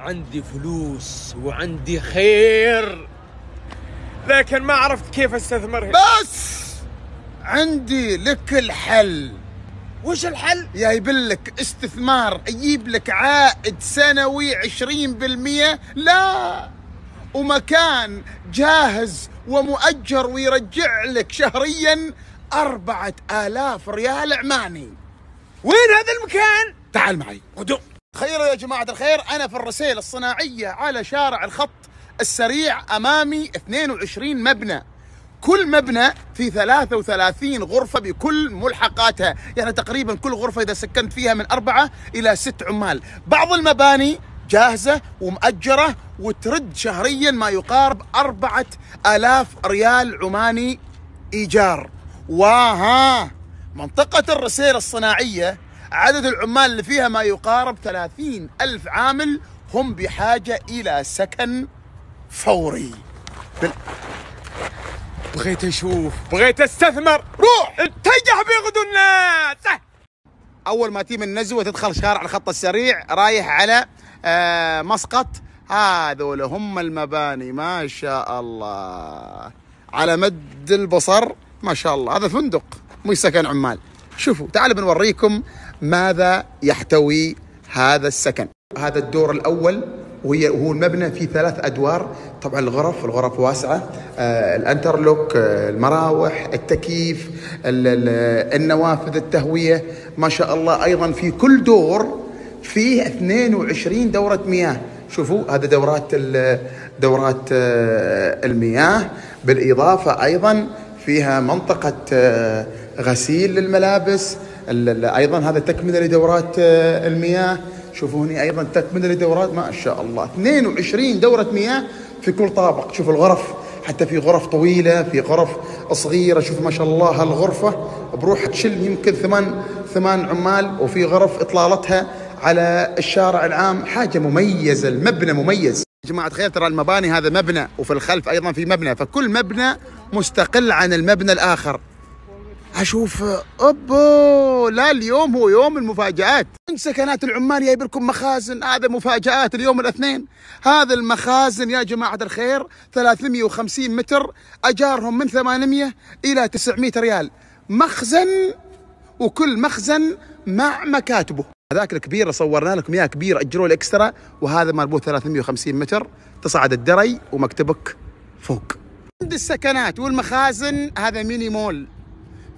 عندي فلوس وعندي خير. لكن ما عرفت كيف أستثمرها. بس عندي لك الحل. وش الحل؟ جايب لك استثمار يجيب لك عائد سنوي 20% لا ومكان جاهز ومؤجر ويرجع لك شهريا أربعة آلاف ريال عماني وين هذا المكان؟ تعال معي. ودو تخيلوا يا جماعة الخير أنا في الرسيل الصناعية على شارع الخط السريع أمامي 22 مبنى. كل مبنى في 33 غرفة بكل ملحقاتها. يعني تقريبا كل غرفة إذا سكنت فيها من أربعة إلى ست عمال. بعض المباني جاهزة ومأجرة وترد شهريا ما يقارب أربعة آلاف ريال عماني إيجار. وها منطقة الرسيل الصناعية عدد العمال اللي فيها ما يقارب 30 ألف عامل هم بحاجة إلى سكن فوري. بال... بغيت أشوف بغيت أستثمر. روح! اتجه بيغدو الناس! أول ما تيجي من النزوه تدخل شارع الخط السريع رايح على آه مسقط. هذول هم المباني ما شاء الله. على مد البصر ما شاء الله. هذا فندق مش سكن عمال. شوفوا تعالوا بنوريكم ماذا يحتوي هذا السكن. هذا الدور الأول وهي هو المبنى فيه ثلاث أدوار. طبعا الغرف الغرف واسعة آه الانترلوك آه المراوح التكييف ال- ال- النوافذ التهوية. ما شاء الله أيضا في كل دور فيه 22 دورة مياه. شوفوا هذا دورات دورات آه المياه. بالإضافة أيضا فيها منطقة آه غسيل للملابس أيضا هذا تكملة لدورات آه المياه. شوفوا هنا أيضا تكملة لدورات ما شاء الله. 22 دورة مياه في كل طابق. شوفوا الغرف حتى في غرف طويلة في غرف صغيرة. شوف ما شاء الله هالغرفة بروح تشيل يمكن ثمان ثمان عمال وفي غرف إطلالتها على الشارع العام. حاجة مميزة المبنى مميز. يا جماعة تخيل ترى المباني هذا مبنى وفي الخلف أيضا في مبنى. فكل مبنى مستقل عن المبنى الآخر. أشوف أوبو لا اليوم هو يوم المفاجآت. من سكنات العمال جايب لكم مخازن. هذا مفاجآت اليوم الاثنين. هذا المخازن يا جماعة الخير 350 متر أجارهم من 800 إلى 900 ريال. مخزن وكل مخزن مع مكاتبه. هذاك الكبير صورنا لكم إياه كبير أجروا الإكسترا وهذا مربوط 350 متر تصعد الدري ومكتبك فوق. عند السكنات والمخازن هذا ميني مول.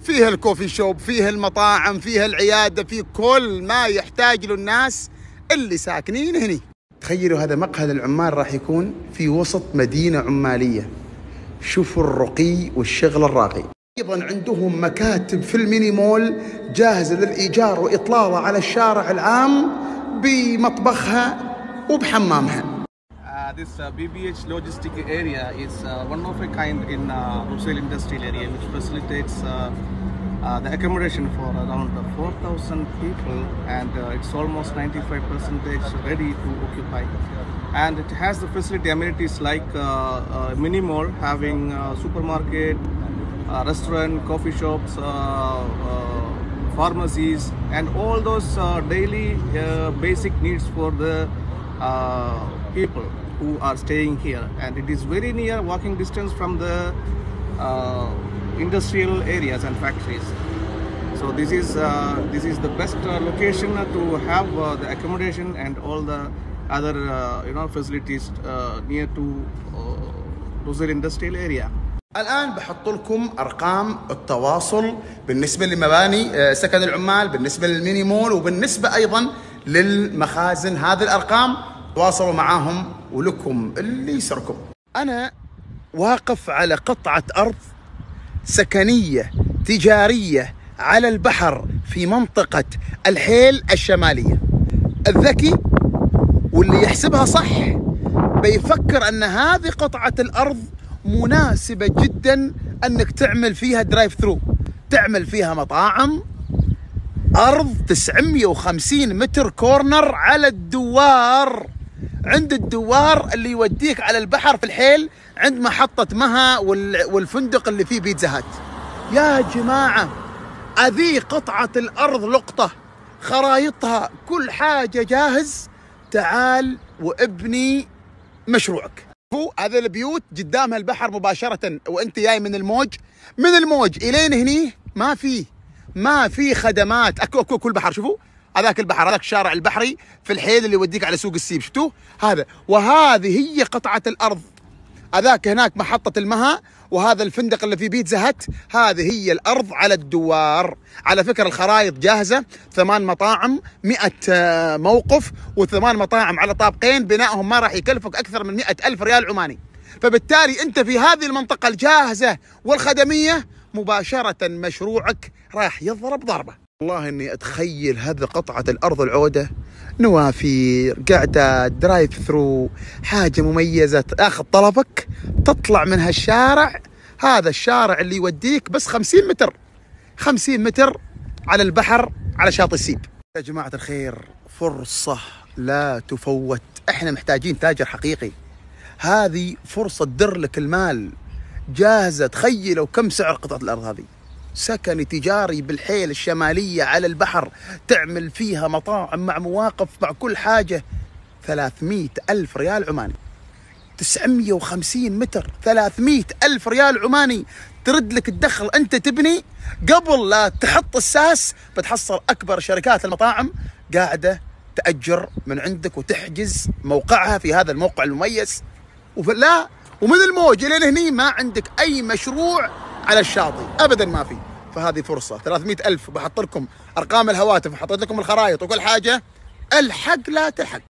فيها الكوفي شوب فيها المطاعم فيها العيادة في كل ما يحتاج له الناس اللي ساكنين هني. تخيلوا هذا مقهى العمال راح يكون في وسط مدينة عمالية. شوفوا الرقي والشغل الراقي. أيضا عندهم مكاتب في الميني مول جاهزة للإيجار وإطلالة على الشارع العام بمطبخها وبحمامها. This uh, BBH logistic area is uh, one of a kind in uh, Russell industrial area, which facilitates uh, uh, the accommodation for around uh, 4,000 people, and uh, it's almost 95 percentage ready to occupy. And it has the facility amenities like uh, uh, mini mall, having uh, supermarket, uh, restaurant, coffee shops, uh, uh, pharmacies, and all those uh, daily uh, basic needs for the uh, people who are staying here. And it is very near walking distance from the uh, industrial areas and factories. So this is uh, this is the best uh, location uh, to have uh, the accommodation and all the other uh, you know facilities uh, near to uh, Rosal industrial area. الآن بحط لكم أرقام التواصل بالنسبة لمباني آه، سكن العمال بالنسبة للميني مول وبالنسبة أيضا للمخازن هذه الأرقام تواصلوا معاهم ولكم اللي يسركم. أنا واقف على قطعة أرض سكنية تجارية على البحر في منطقة الحيل الشمالية. الذكي واللي يحسبها صح بيفكر أن هذه قطعة الأرض مناسبة جدا أنك تعمل فيها drive thru تعمل فيها مطاعم. أرض 950 متر corner على الدوار. عند الدوار اللي يوديك على البحر في الحيل عند محطة مها وال- والفندق اللي فيه بيتزا هات. يا جماعة أذي قطعة الأرض لقطة خرايطها كل حاجة جاهز. تعال وابني مشروعك. هذه البيوت قدامها البحر مباشرة وأنت جاي من الموج. من الموج إلين هني؟ ما في ما في خدمات. أكو أكو كل بحر. شوفوا هذاك البحر هذاك الشارع البحري في الحيل اللي يوديك على سوق السيب شفتوه؟ هذا. وهذه هي قطعة الأرض. هذاك هناك محطة المها وهذا الفندق اللي فيه بيتزا هت. هذه هي الأرض على الدوار. على فكرة الخرائط جاهزة. ثمان مطاعم مئة موقف وثمان مطاعم على طابقين. بنائهم ما راح يكلفك أكثر من مئة ألف ريال عماني. فبالتالي أنت في هذه المنطقة الجاهزة والخدمية مباشرة مشروعك راح يضرب ضربة. والله إني أتخيل هذه قطعة الأرض العودة. نوافير قعدة drive thru حاجة مميزة تأخذ طلبك تطلع من هالشارع. هذا الشارع اللي يوديك بس 50 متر. 50 متر على البحر على شاطئ السيب. يا جماعة الخير فرصة لا تفوت. إحنا محتاجين تاجر حقيقي. هذه فرصة تدر لك المال. جاهزة تخيلوا كم سعر قطعة الأرض هذه. سكن تجاري بالحيل الشمالية على البحر تعمل فيها مطاعم مع مواقف مع كل حاجة. 300 ألف ريال عماني. 950 متر. 300 ألف ريال عماني. ترد لك الدخل أنت تبني. قبل لا تحط الساس بتحصل أكبر شركات المطاعم قاعدة تأجر من عندك وتحجز موقعها في هذا الموقع المميز. ولا ومن الموج لين هني ما عندك أي مشروع على الشاطئ. أبدا ما في. فهذه فرصة. 300 ألف. بحط لكم أرقام الهواتف. وحطيت لكم الخرائط. وكل حاجة. الحق لا تلحق.